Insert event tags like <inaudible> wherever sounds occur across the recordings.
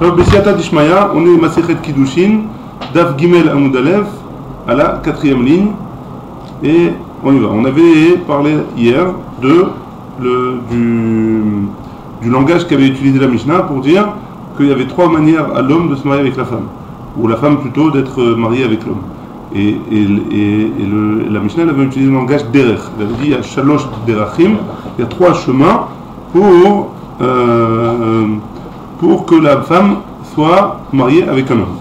Alors, Bessiata Dishmaya, on est Masechet Kiddushin, Daf Gimel Amudalev, à la quatrième ligne. Et on y va. On avait parlé hier de, le, du, langage qu'avait utilisé la Mishnah pour dire qu'il y avait trois manières à l'homme de se marier avec la femme, ou la femme plutôt d'être mariée avec l'homme. Et, et, et, la Mishnah avait utilisé le langage derech. Elle avait dit il y a shalosh derachim, il y a trois chemins pour, euh, pour que la femme soit mariée avec un homme.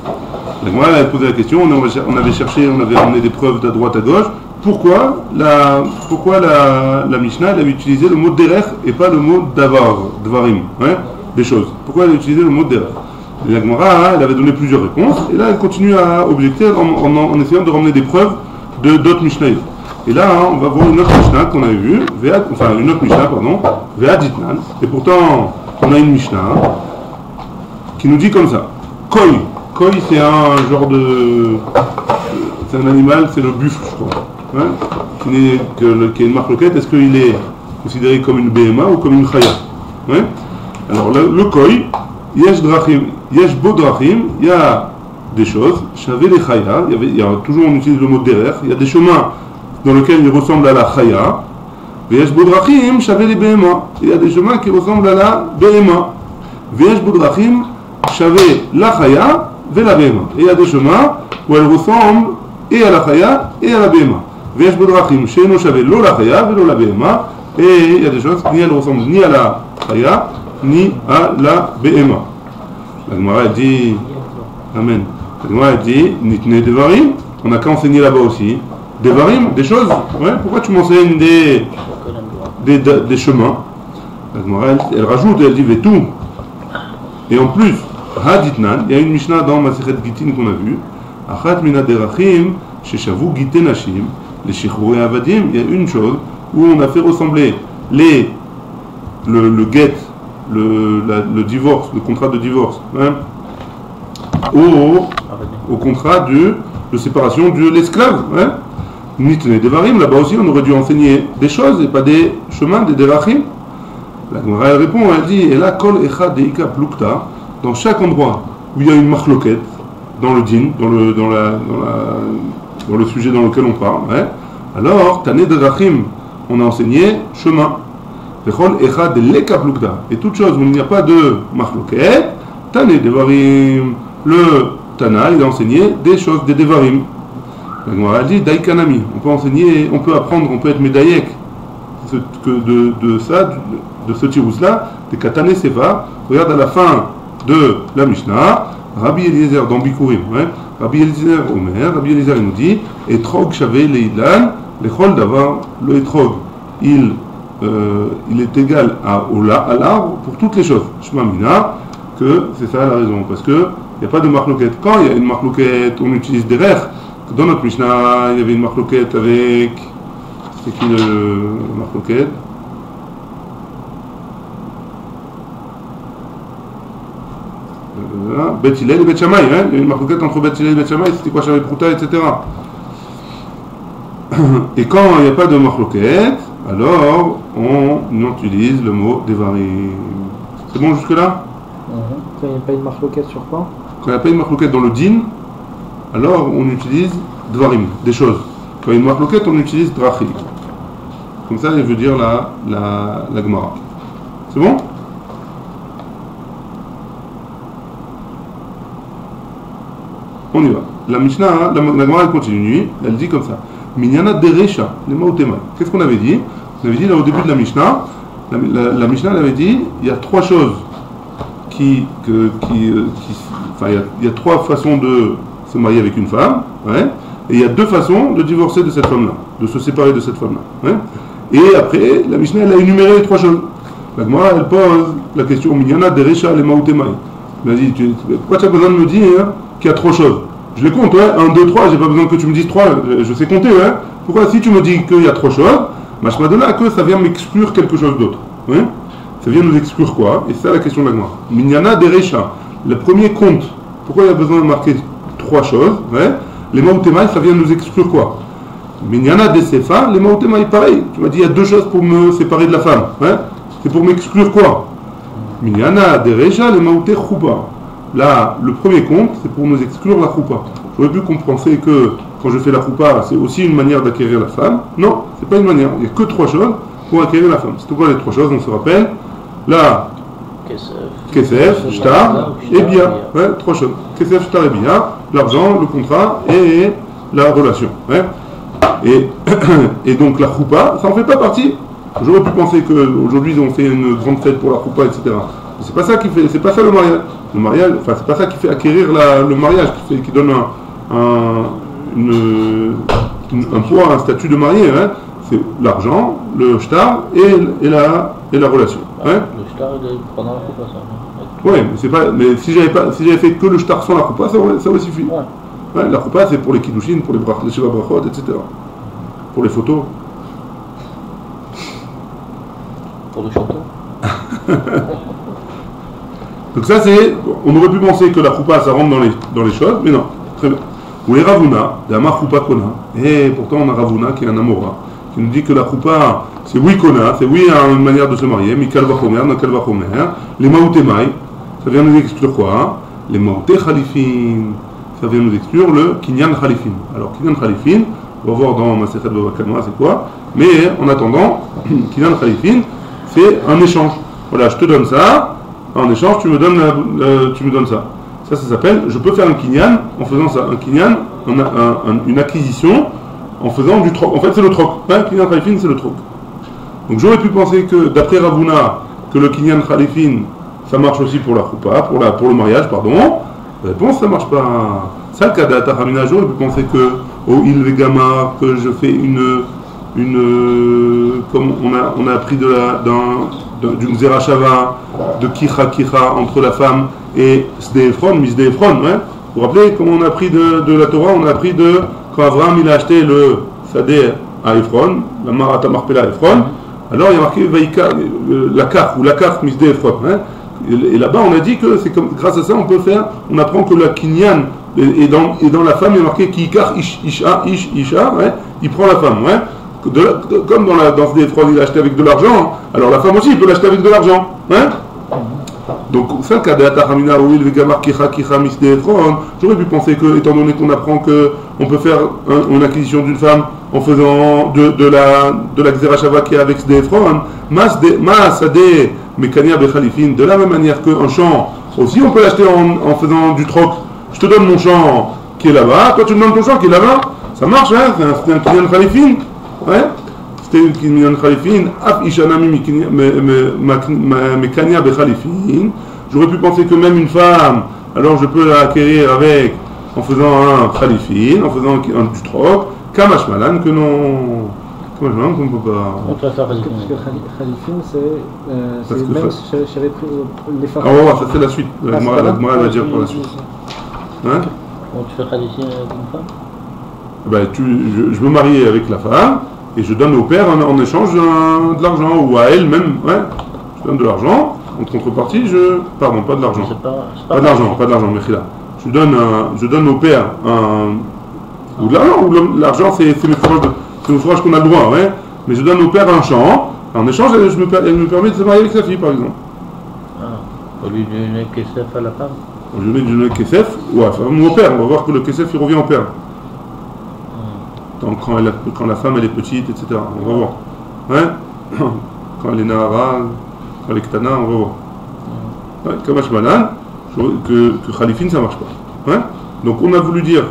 Donc moi, avait posé la question, on avait, avait cherché, on avait ramené des preuves de droite à gauche. Pourquoi la, pourquoi la, la Mishnah elle avait utilisé le mot derech et pas le mot davar, dvarim, hein, des choses? Pourquoi elle a utilisé le mot derech? Et la Gemara, hein, elle avait donné plusieurs réponses, et là elle continue à objecter en, essayant de ramener des preuves de d'autres Mishnahs. Et là, hein, on va voir une autre Mishnah qu'on avait vue, enfin une autre Mishnah, pardon, Ve'aditnan, et pourtant on a une Mishnah qui nous dit comme ça Koi. Koi, c'est un genre de. C'est un animal, c'est le buffle, je crois. Hein? Qui, est, que, qui est une marque loquette. Est-ce qu'il est considéré comme une BMA ou comme une Khaya ouais hein? Alors, le, le Koi, Yesh Drachim, Yesh Bodrachim, il y a des choses. J'avais les Khaya, il y a, toujours on utilise le mot derrière. Il y a des chemins dans lesquels il ressemble à la Khaya. Yesh Bodrachim, j'avais les BMA. Il y a des chemins qui ressemblent à la BMA. Yesh Bodrachim, ויש בו דרכים שווה לחיה ולבהמה. Et il y a des chemins où elles ressemblent et à la chaya et à la בהמה. ויש בו דרכים שאינו שווה לא לחיה ולא לבהמה. Et il y a des choses qui elles ressemblent ni à la chaya ni à la בהמה. La Gemara elle dit Amen. La Gemara elle dit Nitne Devarim. On n'a qu'à enseigner là-bas aussi. Devarim, des choses. Ouais, pourquoi tu m'enseignes des, des, des chemins La Gemara, elle, elle rajoute, elle dit Vetou. Et en plus, il y a une Mishnah dans Masechet Gitin qu'on a vu. Achat mina derachim, sheshavu gite nashim, les avadim. Il y a une chose où on a fait ressembler les, le, le get, le, divorce, le contrat de divorce, hein, au, au contrat de, de séparation de l'esclave. Hein. Devarim, là-bas aussi on aurait dû enseigner des choses et pas des chemins, des devachim. La Gemara répond, elle dit, et là, kol echad deika plukta, dans chaque endroit où il y a une marloquette, dans le din, dans le, dans la, dans la- dans le sujet dans lequel on parle, ouais, alors, tane devachim, on a enseigné chemin. Et toute chose où il n'y a pas de marloquette, tane devarim, le Tana, il a enseigné des choses, des devarim. On peut enseigner, on peut apprendre, on peut être médaillek que de, de ça, de, de ce tirous-là, des katane seva. Regarde à la fin de la Mishnah, Rabbi Eliezer dans Bikurim. ouais. Rabbi Eliezer Omer, Rabbi Eliezer nous dit Etrog shavé leilan, lechol davar le etrog. Il, euh, est égal à, à l'arbre pour toutes les choses. Shma mina, que c'est ça la raison. Parce que il n'y a pas de marloquette. Quand il y a une marloquette, on utilise des rères. Dans notre Mishnah, il y avait une marloquette avec. C'est qui le marloquette Bet Hillel <coughs> et Bet Shammai, hein Il y a une marloquette entre Bet Hillel et Bet Shammai, c'était quoi Shammai Prouta, etc. Et quand il n'y a pas de marloquette, alors on utilise le mot Devarim. C'est bon jusque-là? Quand il n'y a pas une marloquette sur quoi? Quand il n'y a pas une marloquette dans le din, alors on utilise dvarim, des choses. Quand il y a une marloquette, on utilise drachim. Comme ça, il veut dire la, la, la Gemara. C'est bon? On y va. La Mishnah, hein, la, la Gemara elle continue, elle dit comme ça. Minyana derecha, les maotemai. Qu'est-ce qu'on avait dit? On avait dit là au début de la Mishnah, la, Mishnah elle avait dit, il y a trois choses qui, euh, enfin, il y, a, trois façons de se marier avec une femme, ouais, et il y a deux façons de divorcer de cette femme-là, de se séparer de cette femme-là. ouais. Et après, la Mishnah, elle a énuméré les trois choses. La Gemara, elle pose la question, Minyana, Derecha, les Maoutemai. Elle a dit, pourquoi tu as besoin de me dire hein, y a trois choses Je les compte, ouais, un, deux, trois, j'ai pas besoin que tu me dises trois, je, je sais compter, ouais. Pourquoi si tu me dis qu'il y a trois choses, Machma de là que ça vient m'exclure quelque chose d'autre. ouais. Ça vient nous exclure quoi? Et c'est ça la question de la Gemara. Minyana Derecha, le premier compte. Pourquoi il y a besoin de marquer trois choses ouais. Les Maoutemai, ça vient nous exclure quoi? Minyana de Sefa, les Maoutemai, pareil. Tu m'as dit il y a deux choses pour me séparer de la femme. ouais. C'est pour m'exclure quoi? Minyana dereja le maute choupa. Là, le premier compte, c'est pour nous exclure la choupa. J'aurais pu comprendre que quand je fais la choupa, c'est aussi une manière d'acquérir la femme. Non, c'est pas une manière. Il n'y a que trois choses pour acquérir la femme. C'est quoi les trois choses On se rappelle. Là, Kesef, Shtar et Bia. Trois choses. Kesef, Shtar et Bia. L'argent, le contrat et la relation. <coughs> Et, donc la choupa, ça en fait pas partie. J'aurais pu penser qu'aujourd'hui ont fait une grande fête pour la choupa, etc. C'est pas ça qui fait, c'est pas ça le mariage. Le mariage, enfin c'est pas ça qui fait acquérir le mariage, qui, fait, qui donne un, un, poids, un statut de marié. Hein. C'est l'argent, le shtar et, et, la, et la relation. Hein. Le shtar, il pendant la choupa, ça. Oui, mais c'est pas, mais si j'avais pas, si j'avais fait que le shtar sans la choupa, ça, ça aurait suffi. Ouais. la choupa, c'est pour les kiddushin, pour les, brach, les brachot, etc. Pour les photos. Pour le chanteur. <laughs> Donc ça c'est, on aurait pu penser que la choupa ça rentre dans les, dans les choses, mais non. Très bien. Ou est Ravuna, d'Ama choupa kona. Et pourtant on a Ravuna qui est un amora, qui nous dit que la choupa c'est oui kona, c'est oui une manière de se marier, mikal vachomer, nakal vachomer, les maoutemai, ça vient nous exclure quoi hein? Les maouté khalifin, ça vient nous exclure le kinyan khalifin. Alors kinyan khalifin, on va voir dans Maserhet Babakanoa c'est quoi, mais en attendant, <coughs> kinyan khalifin, c'est un échange. Voilà, je te donne ça, en échange, tu me donnes, tu me donnes ça. Ça, ça s'appelle, je peux faire un kinyan en faisant ça. Un kinyan, une acquisition en faisant du troc. En fait, c'est le troc. Un kinyan khalifin, c'est le troc. Donc j'aurais pu penser que, d'après Ravuna, que le kinyan khalifin, ça marche aussi pour la choupa, pour, la, pour le mariage, pardon. La réponse, ça marche pas. Ça, le cas d'Atahamina, j'aurais pu penser que, au Il Vegama, que je fais une, une comme on a, on a appris de la, d'une Zerachava, de Kicha Kicha entre la femme et Sdeefron, Misdeefron. Ouais. Vous vous rappelez comment on a appris de, la Torah? On a appris de quand Abraham il a acheté le Sadeh à Ephron, la Marata Marpela à Ephron, alors il y a marqué euh, la carte ou la carte Misdeefron. Hein. Et, là-bas on a dit que c'est comme grâce à ça on peut faire, on apprend que la Kinyan et dans, et dans la femme il y a marqué Kikar Isha, Ish, Isha, ouais, il prend la femme. Comme dans, la, dans ce défroid, il a avec de l'argent, alors la femme aussi, il peut l'acheter avec de l'argent. Hein? Donc, j'aurais pu penser que, étant donné qu'on apprend qu'on peut faire une acquisition d'une femme en faisant de, la de la Xerashava qui est avec mas de la même manière qu'un champ, aussi on peut l'acheter en, faisant du troc. Je te donne mon champ qui est là-bas, toi tu me donnes ton champ qui est là-bas, ça marche, hein, c'est un, un khalifin. Ouais. C'était une kinyan khalifin, af ishana mekania bechalifin. J'aurais pu penser que même une femme, alors je peux l'acquérir avec, en faisant un khalifin, en faisant un, du troc, kamash malan, que non. Kamash malan qu'on ne peut pas. Parce que khalifin, c'est. Euh, c'est même si j'avais pris les femmes. Ah, ouais, ça c'est la suite. La Gemara va dire pour la suite. Hein Comment tu fais khalifin avec une femme? Ben, tu, je, je me marie avec la femme et je donne au père en, échange de l'argent, ou à elle même, ouais, je donne de l'argent, en contrepartie, je. Pardon, pas de l'argent. Pas, de l'argent, pas de l'argent, Mechila. Je donne, je donne au père un. Ou de l'argent, ou l'argent, c'est le fourrage, qu'on a le droit, ouais. Mais je donne au père un champ, en échange, elle, je me, elle me permet de se marier avec sa fille, par exemple. Ah, au lieu de donner Kesef à la femme Au lieu de donner Kesef, ouais, enfin, au père, on va voir que le Kesef, il revient au père quand, elle, quand, la femme elle est petite, etc. On va voir. Hein? <coughs> Quand elle est Nahara, quand elle est on va voir. Ouais, comme Ashmanan, que, que Khalifine ça marche pas. Hein? Donc on a voulu dire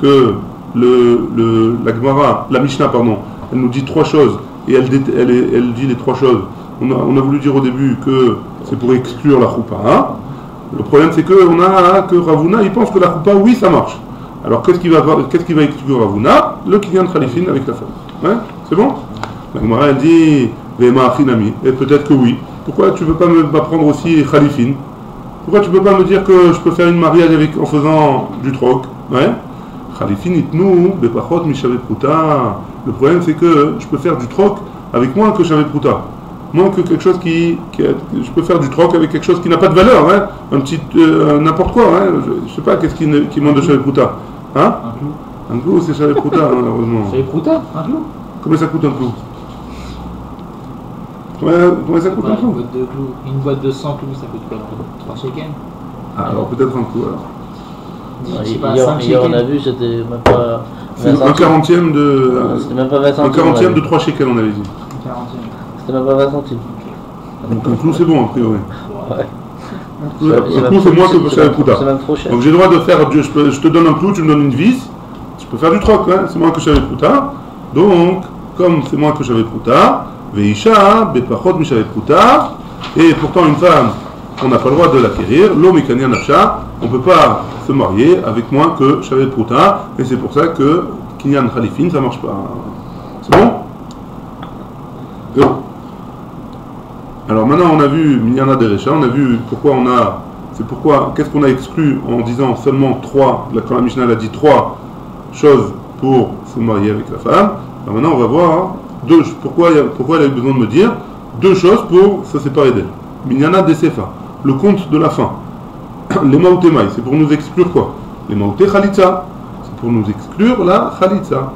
que le, le, la Gemara, la Mishnah, pardon, elle nous dit trois choses et elle, elle, elle dit les trois choses. On a, on a, voulu dire au début que c'est pour exclure la choupa. Hein? Le problème c'est que on a que Ravuna il pense que la choupa oui ça marche. Alors qu'est-ce qui va, qu'est-ce qui va exclure Ravuna Le Kinyan Khalifin avec la femme. Hein C'est bon La Gemara elle dit Et peut-être que oui. Pourquoi tu ne veux pas m'apprendre aussi Khalifin Pourquoi tu ne peux pas me dire que je peux faire une mariage en faisant du troc Ouais Khalifin itnou, bepachot pruta. Le problème c'est que je peux faire du troc avec moins que shavet pruta. Moins que quelque chose qui, je peux faire du troc avec quelque chose qui n'a pas de valeur, hein un petit euh, n'importe quoi, hein je, ne sais pas qu'est-ce qui, qui manque de shavet pruta. Hein Un clou. Un clou, c'est Chalet Prouta, malheureusement. Chalet Prouta Un clou Combien ça coûte un clou Combien, ça coûte un une, clou boîte de clous. une boîte de 100 clous, ça coûte quoi 3 shekels Ah, alors peut-être un clou alors. Je sais pas, Hier, 5 hier, on a vu, c'était même pas. C'est 20 un quarantième de. C'était même pas 20 Un centimes. a quarantième de vu. 3 shekels, on avait dit. Une quarantaine. C'était même pas 20 centimes. Donc un clou, c'est bon, a priori. Ouais. Un clou, un c'est Pruta. C'est même trop cher. Donc j'ai le droit de faire, je, peux- te donne un clou, tu me donnes une vis, je peux faire du troc, hein, c'est moins que Shavet Pruta. Donc, comme c'est moins que Shavet Pruta, Veisha, Bepachot Mishavet Pruta, et pourtant une femme, on n'a pas le droit de l'acquérir, l'homme est Nafsha, on ne peut pas se marier avec moins que Shavet Pruta, et c'est pour ça que Kinyan Khalifin, ça marche pas. C'est bon? Alors maintenant on a vu Minyana Derecha, on a vu pourquoi on a, c'est pourquoi, qu'est-ce qu'on a exclu en disant seulement trois, quand la Mishnah a dit trois choses pour se marier avec la femme, alors maintenant on va voir deux, pourquoi, pourquoi elle a besoin de me dire deux choses pour se séparer d'elle. Minyana Desefa, le conte de la fin. <coughs> Les Maoutemai, c'est pour nous exclure quoi? Les Maouté Khalitza, c'est pour nous exclure la Khalitza.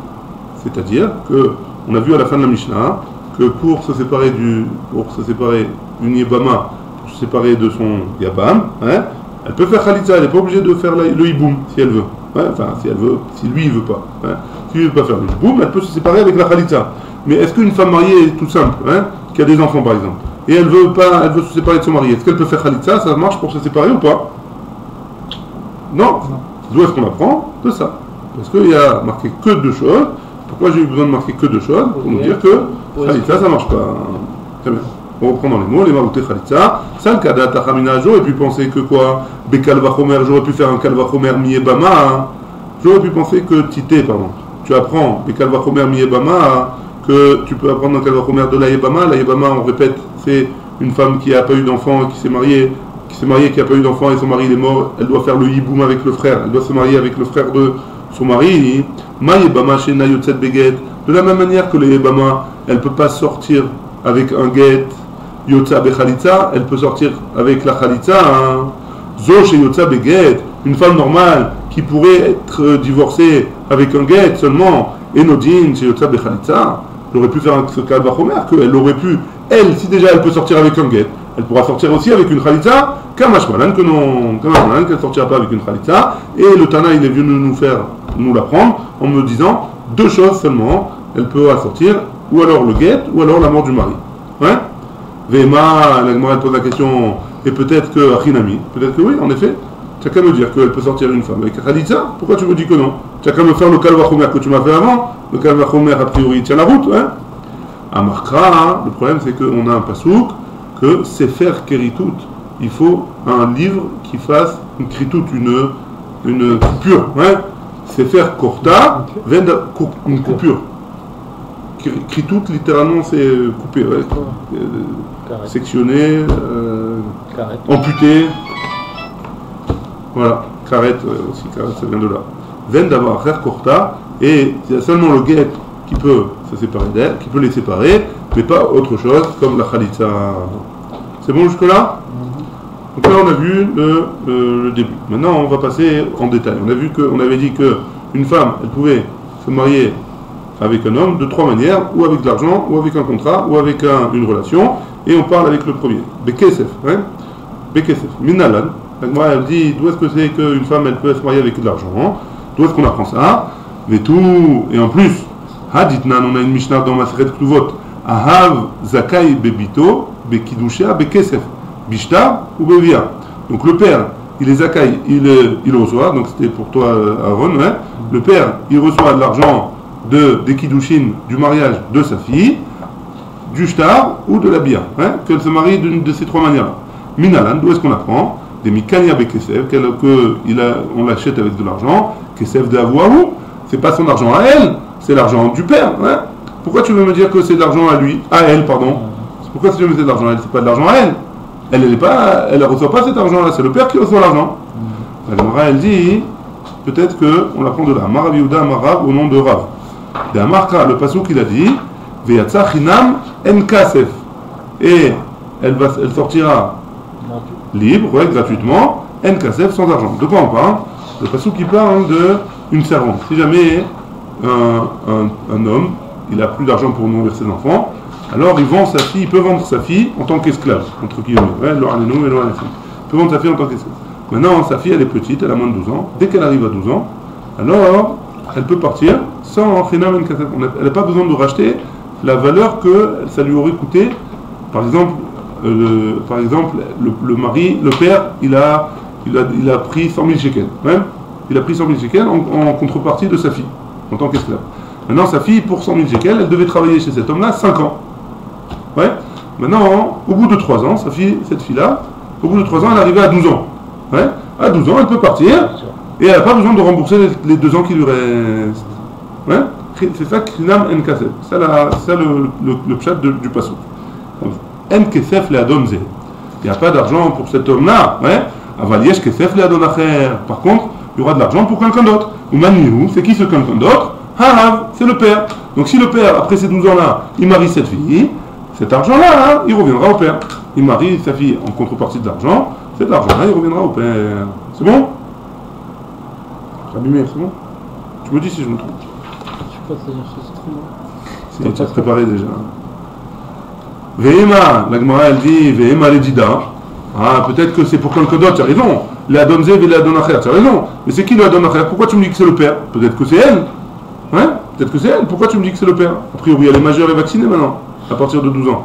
C'est-à-dire que on a vu à la fin de la Mishnah que pour se séparer du pour se séparer d'une Yébama, pour se séparer de son Yabam, hein, elle peut faire Khalitza, elle n'est pas obligée de faire la- le Hiboum si elle veut. Ouais, enfin, si elle veut, si lui il veut pas. hein. Si lui veut pas faire le Hiboum, elle peut se séparer avec la Khalitza. Mais est-ce qu'une femme mariée est tout simple, hein, qui a des enfants par exemple, et elle veut pas, elle veut se séparer de son mari, est-ce qu'elle peut faire Khalitza Ça marche pour se séparer ou pas? Non. D'où est-ce qu'on apprend De ça? Parce qu'il y a marqué que deux choses. Pourquoi j'ai eu besoin de marquer que deux choses Pour nous dire que Khalitza, ça marche pas. Très bien. On reprend dans les mots, les maroutés Khalitza. Ça, le kada tachamina, j'aurais pu penser que quoi? Bekal vachomer, j'aurais pu faire un kalvachomer miebama. hein. J'aurais pu penser que Tité, pardon. Tu apprends Bekal vachomer miebama, hein, que tu peux apprendre un kalvachomer de la yebama. La yebama, on répète, c'est une femme qui n'a pas eu d'enfant, qui s'est mariée, qui s'est mariée, qui n'a pas eu d'enfant et son mari il est mort. Elle doit faire le hiboum avec le frère. Elle doit se marier avec le frère de son mari. Ma yebama Beget. De la même manière que le yebama, elle ne peut pas sortir avec un get Yotza Bechalitza, elle peut sortir avec la Khalitza. Hein. Zo chez Yotza Beget, une femme normale qui pourrait être euh, divorcée avec un get seulement, et Nodin chez Yotza Bechalitza, elle aurait pu faire un- Kalvachomer, qu'elle aurait pu, elle, si déjà elle peut sortir avec un get, elle pourra sortir aussi avec une Khalitza, Kamashmalan, que non, Kamashmalan, qu'elle ne sortira pas avec une Khalitza, et le Tana, il est venu nous faire, nous l'apprendre, en me disant deux choses seulement, elle peut sortir, ou alors le get, ou alors la mort du mari. Ouais Vema, la pose la question, et peut-être que Achinami, peut-être que oui, en effet, tu n'as qu'à me dire qu'elle peut sortir une femme avec Khalitza, pourquoi tu me dis que non? Tu n'as qu'à me faire le Kalvachomer que tu m'as fait avant, le Kalvachomer a priori tient la route, hein? À Markra, le problème c'est qu'on a un pasouk, que c'est faire Keritout, il faut un livre qui fasse une Keritout, une, une coupure, hein? C'est faire Korta, venda- cou- une coupure. Kri- Keritout, littéralement, c'est couper, ouais. Euh, sectionné, euh, amputé. Voilà, carrette euh, aussi, carrette ça vient de là. Ven d'avoir faire corta, et il y a seulement le guet qui peut se séparer d'elle, qui peut les séparer, mais pas autre chose comme la khalitza. C'est bon jusque-là? Donc là on a vu le, le- le début. Maintenant on va passer en détail. On a vu que, on avait dit que une femme, elle pouvait se marier avec un homme de trois manières, ou avec de l'argent, ou avec un contrat, ou avec un- une relation, et on parle avec le premier. Bekesef, hein? Bekesef, Minalan. La Gemara, elle dit d'où est-ce que c'est qu'une femme elle peut se marier avec de l'argent hein? D'où est-ce qu'on apprend ça? Vetou, et en plus, Haditnan, on a une Mishnah dans Maseret Ktuvot, Ahav Zakai Bebito, Bekidusha, Bekesef, Bishta ou Bevia. Donc le père, il est Zakai, il, il reçoit, donc c'était pour toi euh, Aaron, hein le père, il reçoit de l'argent de, des Kiddushin, du mariage de sa fille, du shtar ou de la bia, hein, qu'elle se marie d'une de ces trois manières-là. Minalan, d'où est-ce qu'on apprend? Des mikania bekesef, qu'elle- que il a- on l'achète avec de l'argent, kesef de avouahou, c'est pas son argent à elle, c'est l'argent du père. Hein. Pourquoi tu veux me dire que c'est de l'argent à lui À elle, pardon? Pourquoi tu veux me dire de l'argent à elle C'est pas de l'argent à elle? Elle ne reçoit pas cet argent-là, c'est le père qui reçoit l'argent. Elle dit, peut-être qu'on l'apprend de là. Marav Yehuda Marav au nom de Rav. Le passou qu'il a dit, Veyatsa Chinam En Kasef. Et elle, sortira libre, ouais, gratuitement, En Kasef, sans argent. De quoi on parle? Le passou qui parle de une servante. Si jamais un homme, il a plus d'argent pour nourrir ses enfants, alors il vend sa fille, il peut vendre sa fille en tant qu'esclave, entre guillemets. Il peut vendre sa fille en tant qu'esclave. Maintenant, sa fille, elle est petite, elle a moins de 12 ans. Dès qu'elle arrive à 12 ans, alors elle peut partir sans Elle n'a pas besoin de racheter la valeur que ça lui aurait coûté. Par exemple, euh, le, par exemple le, mari, le père, il a, il a, il a pris 100 000 shekels. Ouais il a pris 100 000 shekels en, en contrepartie de sa fille, en tant qu'esclave. Maintenant, sa fille, pour 100 000 shekels, elle devait travailler chez cet homme-là 5 ans. Ouais. Maintenant, au bout de 3 ans, sa fille, cette fille-là, au bout de 3 ans, elle est arrivée à 12 ans. Ouais. À 12 ans, elle peut partir et elle n'a pas besoin de rembourser les, les 2 ans qui lui restent. Ouais. C'est ça, Krinam. C'est ça, le, le, le pshat de- du passage. Le Adon. Il n'y a pas d'argent pour cet homme-là. Ouais. Aval yesh Kesef le Adon. Par contre, il y aura de l'argent pour quelqu'un d'autre. Ou Manihu, c'est qui ce quelqu'un d'autre? Harav, c'est le père. Donc si le père, après ces 12 ans-là, il marie cette fille, cet argent-là, hein, il reviendra au père. Il marie sa fille en contrepartie de l'argent, cet argent-là, il reviendra au père. C'est bon? Meir, c'est bon? Tu me dis si je me trompe. Je sais pas, c'est trop tu as préparé déjà. Vehema, la Gemara elle dit Vehema Ledida. Ah, peut-être que c'est pour quelqu'un d'autre, tu as raison. Zev et Acher, tu as raison. Mais c'est qui l'Adon Acher Pourquoi tu me dis que c'est le père? Peut-être que c'est elle. Ouais Peut-être que c'est elle. Pourquoi tu me dis que c'est le père? A priori, elle est majeure et vaccinée maintenant, à partir de 12 ans.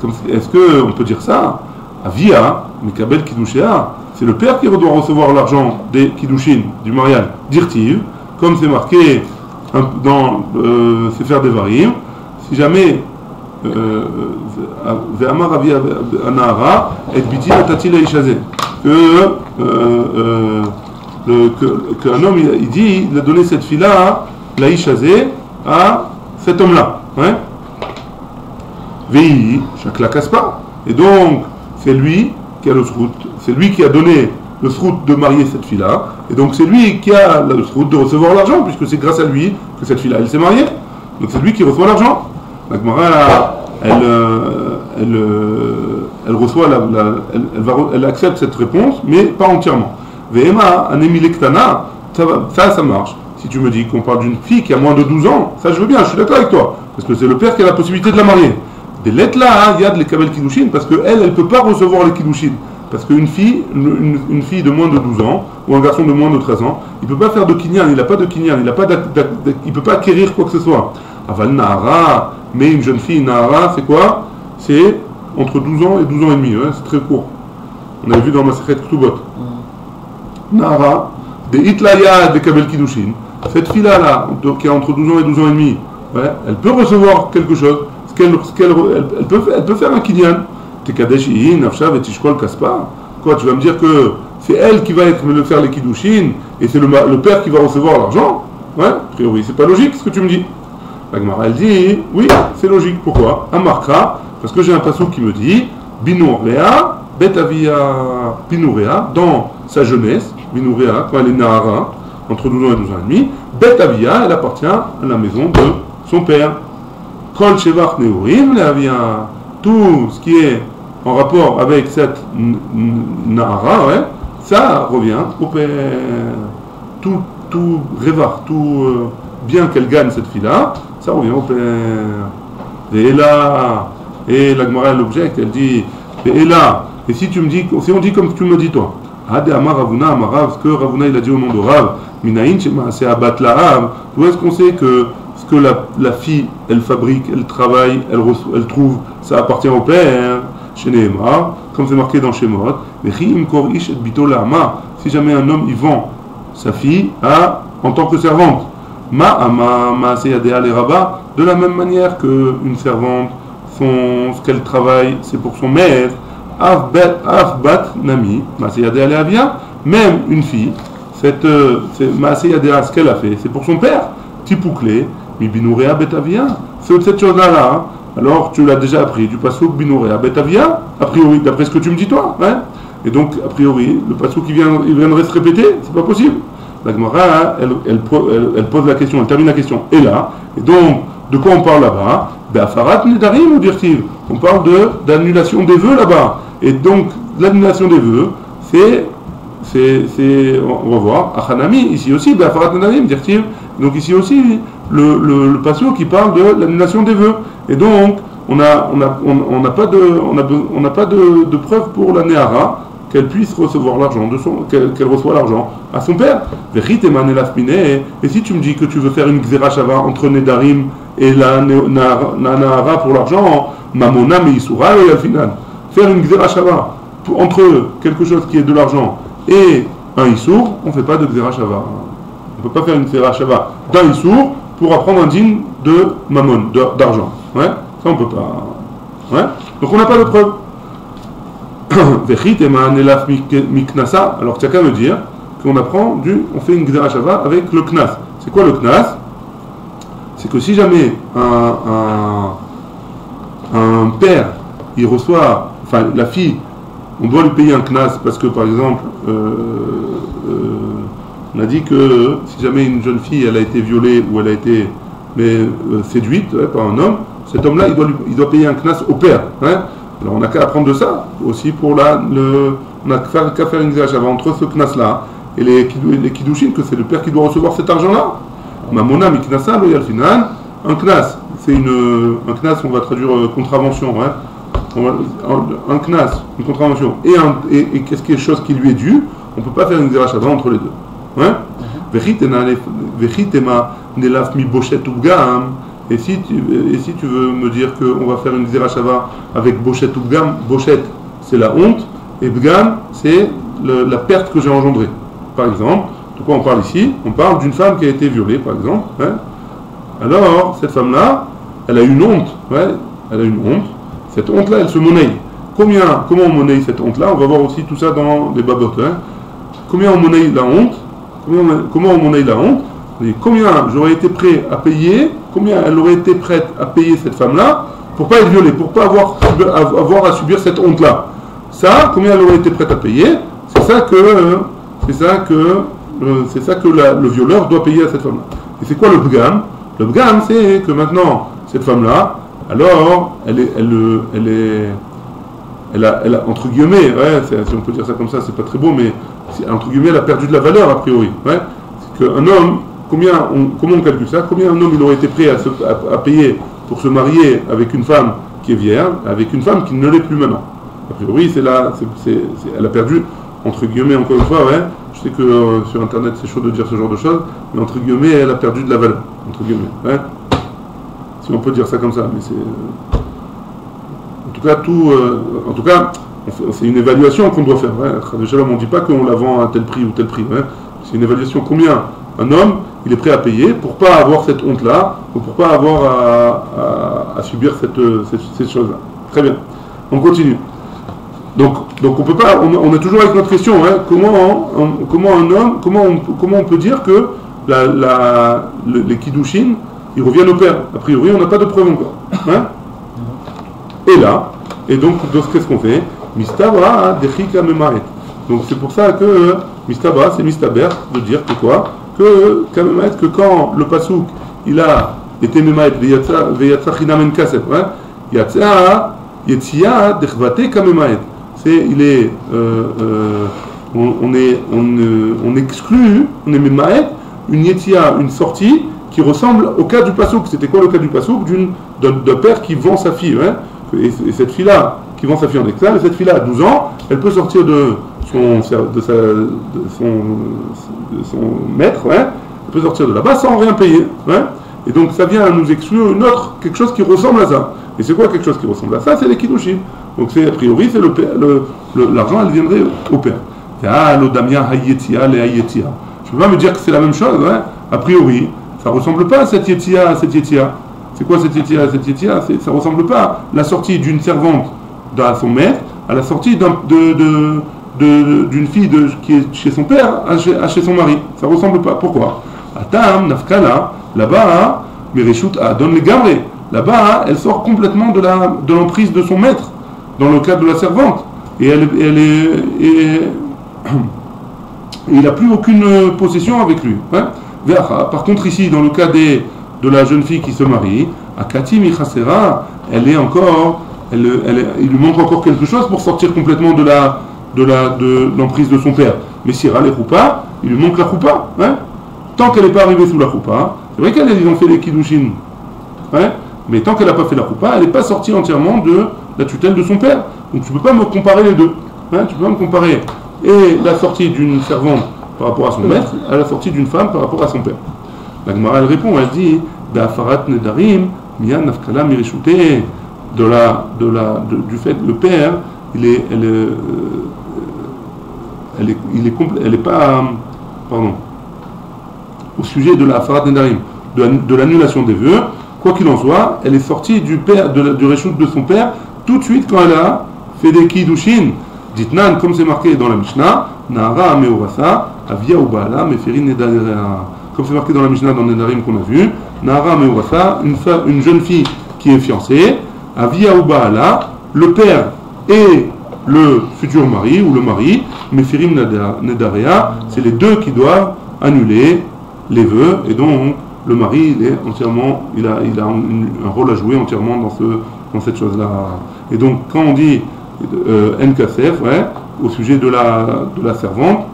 Comme c'est- Est-ce qu'on peut dire ça Avia, Mikabel Kidushéa, c'est le père qui doit recevoir l'argent des Kidushin, du mariage, d'Irtiv, comme c'est marqué dans euh, Sefer Devarim. Si jamais euh, Laishazé, que euh, euh, qu'un homme il, dit il a donné cette fille-là, Laishazé, à cet homme-là. Ouais VI, chaque la casse pas. Et donc, c'est lui qui a le srout, c'est lui qui a donné le srout de marier cette fille-là, et donc c'est lui qui a le srout de recevoir l'argent, puisque c'est grâce à lui que cette fille-là, elle s'est mariée. Donc c'est lui qui reçoit l'argent. La elle, elle, reçoit, elle, accepte cette réponse, mais pas entièrement. Ça, va- ça, ça marche. Si tu me dis qu'on parle d'une fille qui a moins de 12 ans, ça je veux bien, je suis d'accord avec toi, parce que c'est le père qui a la possibilité de la marier. Des lettres là, hein, il y a de les kabel kiddushin, parce qu'elle, elle ne peut pas recevoir les kiddushin. Parce qu'une fille, une, fille de moins de 12 ans, ou un garçon de moins de 13 ans, il ne peut pas faire de kinyan, il n'a pas de kinyan, il ne peut pas acquérir quoi que ce soit. Aval Nahara, mais une jeune fille, Nahara, c'est quoi? C'est entre 12 ans et 12 ans et demi, hein, c'est très court. On avait vu dans Masechet Ktubot. Nahara, des Hitlaya, des Kabel Kiddushin. Cette fille-là, là, qui a entre 12 ans et 12 ans et demi, ouais, elle peut recevoir quelque chose. Ce qu'elle, ce qu'elle- elle, peut, elle peut faire un kinyan. Quoi, tu vas me dire que c'est elle qui va être, le faire les Kiddushin et c'est le, père qui va recevoir l'argent? Ouais, a priori, c'est pas logique ce que tu me dis. La elle dit, oui, c'est logique. Pourquoi? Amarkra, parce que j'ai un passage qui me dit, Binourea, Betavia, Binourea, dans sa jeunesse, Binourea, quand elle est Nahara, entre 12 ans et 12 ans et elle appartient à la maison de son père. Kol Shevach Neurim, Leavia, tout ce qui est en rapport avec cette Nahara, ça revient au père. Tout, tout Révar, tout euh, bien qu'elle gagne cette fille-là, ça revient au père. Et là, et la Gemara elle objecte, elle dit, et là, et si tu me dis, si on dit comme tu me dis toi, Ade Amar Ravuna, Amarav, ce que Ravuna il a dit au nom de Rav, D'où est-ce qu'on sait que ce que la, la fille, elle fabrique, elle travaille, elle, trouve, ça appartient au père, chez comme c'est marqué dans Shemot, si jamais un homme il vend sa fille à, en tant que servante, Ma ma les rabats, de la même manière qu'une servante, ce qu'elle travaille, c'est pour son maître. Nami, ma même une fille, cette, euh, c'est- ma seyadea, ce qu'elle a fait, c'est pour son père. Tipouklé, mi binourea betavia, c'est cette chose-là, là, hein. alors tu l'as déjà appris, du pasouk binourea betavia, a priori, d'après ce que tu me dis toi, hein. et donc, a priori, le pasouk qui vient, il viendrait se répéter, c'est pas possible. La Gemara, hein, elle, pose la question, elle termine la question, et là, et donc, de quoi on parle là-bas? Be'afarat nedarim ou dirtiv On parle de d'annulation des vœux là-bas. Et donc, l'annulation des vœux, c'est, c'est, on va voir, Achanami, ici aussi, Be'afarat nedarim, dirtiv, Donc ici aussi, le, le, qui parle de l'annulation des vœux. Et donc, on n'a a, pas de, on a, on de, preuve pour la Néhara qu'elle puisse recevoir l'argent, qu'elle, reçoit l'argent à son père. Et si tu me dis que tu veux faire une Xerashava entre Nedarim et la Nahara pour l'argent, Mamona me Isura et al final. Faire une Xerashava pour- entre quelque chose qui est de l'argent et un Issour, on ne fait pas de Xerashava. On ne peut pas faire une Xerashava d'un Issour pour apprendre un digne de Mammon, d'argent. Ouais, ça on peut pas. Ouais, donc on n'a pas de preuve. <coughs> Alors qu'à me dire qu'on apprend du, on fait une Xerashava avec le Knas. C'est quoi le Knas? C'est que si jamais un, un, un père, il reçoit, enfin la fille, on doit lui payer un Knas parce que par exemple, euh, euh, on a dit que si jamais une jeune fille, elle a été violée ou elle a été euh, séduite par un homme, cet homme-là, il doit, payer un Knas au père. hein. Alors on n'a qu'à apprendre de ça aussi pour la, le, on n'a qu'à faire, une Xerashava entre ce Knas-là et les, les Kiddushin, que c'est le père qui doit recevoir cet argent-là. Mamona miknasa lo yal final. Un knas, c'est une un knas, on va traduire contravention, hein. Un, knas, une contravention et un et, et qu'est-ce qui est chose qui lui est due, on peut pas faire une zerachava entre les deux. Hein gam. Et si tu et si tu veux me dire qu'on va faire une zerachava avec bochet ou gam, bochet c'est la honte et bgam c'est la perte que j'ai engendrée. Par exemple, de quoi on parle ici? On parle d'une femme qui a été violée, par exemple. hein. Alors, cette femme-là, elle a une honte. ouais, elle a une honte. Cette honte-là, elle se monnaie. Combien, comment on monnaie cette honte-là? On va voir aussi tout ça dans les babottes. hein. Combien on monnaie la honte? Comment on, monnaie la honte? Combien j'aurais été prêt à payer? Combien elle aurait été prête à payer cette femme-là pour pas être violée, pour pas avoir, avoir à subir cette honte-là? Ça, combien elle aurait été prête à payer? C'est ça que, c'est ça que, euh, c'est ça que le violeur doit payer à cette femme-là. Et c'est quoi le bgam Le bgam, c'est que maintenant cette femme-là, alors, elle est, elle, elle est, elle a, elle a, entre guillemets, ouais, si on peut dire ça comme ça, c'est pas très beau, mais entre guillemets, elle a perdu de la valeur a priori. Ouais. C'est qu'un homme, combien comment on calcule ça? Combien un homme il aurait été prêt à, payer pour se marier avec une femme qui est vierge, avec une femme qui ne l'est plus maintenant? A priori, c'est là, c'est- elle a perdu, entre guillemets, encore une fois, ouais. Je sais que euh, sur internet c'est chaud de dire ce genre de choses, mais entre guillemets, elle a perdu de la valeur, entre guillemets. ouais. On peut dire ça comme ça, mais c'est. En tout cas, tout, euh, en tout cas, c'est une évaluation qu'on doit faire. Ouais. Shalom, on ne dit pas qu'on la vend à tel prix ou tel prix. ouais. C'est une évaluation combien un homme il est prêt à payer pour pas avoir cette honte-là ou pour pas avoir à, subir cette, chose-là. Très bien. On continue. Donc, donc on peut pas, on, est toujours avec notre question. hein. comment, on- comment un homme, comment on, comment on peut dire que la, la- le- les kiddushin, ils reviennent au père A priori, on n'a pas de preuve encore. hein. Et là, et donc, qu'est-ce qu'on fait? Mistaba dechika memaret. Donc c'est pour ça que euh, Mistaba, c'est Mistaber, de dire que quoi? Que, que quand le pasouk, il a été memaret, veyatsa chinamen kasef, hein, yatsa yetzia dechvate kamemaet. C'est, il est, euh, euh, on, on est, on, euh, on exclut, on est memaet, une yetzia, une sortie qui ressemble au cas du pasouk. C'était quoi le cas du pasouk D'une, d'un, père qui vend sa fille. hein. Et, et cette fille-là, qui vend sa fille en esclave, et cette fille-là, à 12 ans, elle peut sortir de son, de sa, de son, de son maître, hein. elle peut sortir de là-bas sans rien payer. hein. Et donc ça vient à nous exclure une autre, quelque chose qui ressemble à ça. Et c'est quoi quelque chose qui ressemble à ça? C'est les. Donc c'est a priori, c'est le le- le- l'argent, elle viendrait au père. Ah, l'odamia hayetia, le hayetia. Je peux pas me dire que c'est la même chose. A priori, ça ressemble pas à cette yetia, cette yetia. C'est quoi cette yetia, cette yetia? Ça ressemble pas à la sortie d'une servante à son maître à la sortie d'une fille qui est chez son père à chez, son mari. Ça ressemble pas. Pourquoi? Atam, Nafkala, là-bas, Mereshut donne les garés. Là-bas, elle sort complètement de l'emprise de son maître, dans le cas de la servante. Et elle, elle est. et- <coughs> il n'a plus aucune possession avec lui. hein. Par contre, ici, dans le cas de la jeune fille qui se marie, Akati Michasera, elle est encore, elle, elle est- il lui manque encore quelque chose pour sortir complètement de la de la de l'emprise de son père. Mais Sira les roupas, il lui manque la roupa. Hein tant qu'elle n'est pas arrivée sous la choupa, c'est vrai qu'elle ont fait les kiddushin, ouais, mais tant qu'elle n'a pas fait la choupa, elle n'est pas sortie entièrement de la tutelle de son père. Donc tu ne peux pas me comparer les deux. Hein, tu peux pas me comparer et la sortie d'une servante par rapport à son maître à la sortie d'une femme par rapport à son père. La Gemara elle répond, elle dit nedarim. De la, de la, du fait que le père, il est, elle, euh, est, il est, elle est pas, euh, pardon, au sujet de la Farat Nedarim, de, la- de l'annulation des vœux, quoi qu'il en soit, elle est sortie du père, de de son père tout de suite quand elle a fait des kiddushin. Ditnan, comme c'est marqué dans la Mishnah, Nahara Meorasa, Avia ou Baala, Meferin Nedarim. Comme c'est marqué dans la Mishnah dans Nedarim qu'on a vu, Nahara Meorasa, une, jeune fille qui est fiancée, Avia ou Baala, le père et le futur mari ou le mari, Mefirim Neda- Nedarea, c'est les deux qui doivent annuler les vœux et donc le mari il entièrement, il a, un, rôle à jouer entièrement dans, ce, dans cette chose-là. Et donc quand on dit euh, NKCF, au sujet de la servante,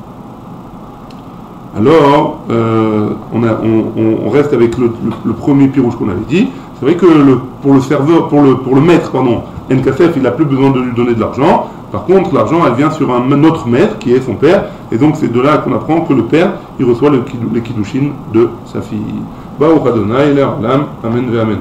alors euh, on, reste avec le, premier pirouge qu'on avait dit. C'est vrai que pour le serveur, pour le, pour le maître, pardon, NKCF, il n'a plus besoin de lui donner de l'argent. Par contre, l'argent, elle vient sur un autre maître qui est son père. Et donc, c'est de là qu'on apprend que le père, il reçoit les kiddushin de sa fille. Baruch Adonai, Amen, Amen.